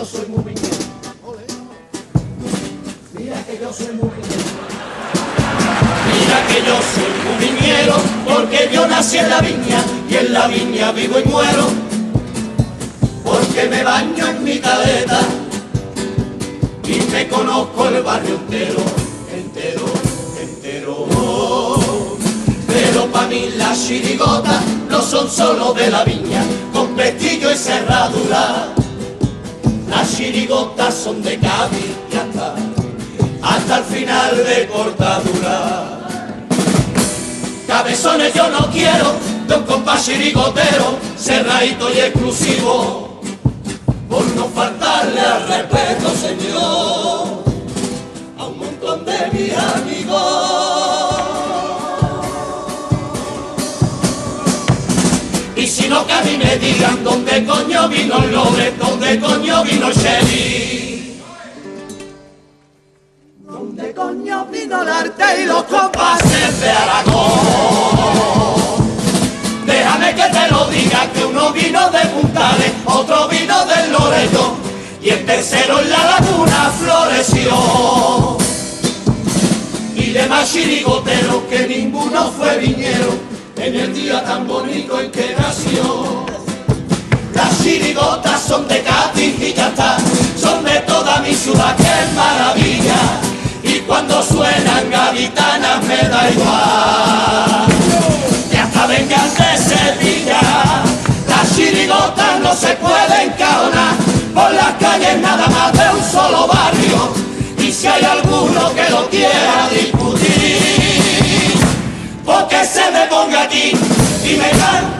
yo soy muy viñero. Mira que yo soy muy Mira que yo soy un viñero, porque yo nací en la viña y en la viña vivo y muero. Porque me baño en mi caleta y me conozco el barrio entero, entero, entero. Pero para mí las chirigotas no son solo de la viña, con pestillo y cerradura. Chirigotas son de Cádiz y hasta, hasta el final de cortadura. Cabezones yo no quiero de un compás chirigotero, cerradito y exclusivo, por no faltarle al respeto, señor, a un montón de mis amigos. Y si no que a mí me digan dónde y los compases de Aragón? Déjame que te lo diga que uno vino de Puntales, otro vino del Loreto y el tercero en la laguna floreció. Y de más chirigoteros que ninguno fue viñero en el día tan bonito en que nació. Las chirigotas son de Cádiz y ya da igual. Y hasta vengan de Sevilla, las chirigotas no se pueden caonar por las calles nada más de un solo barrio. Y si hay alguno que lo quiera discutir, porque se me ponga aquí y me cante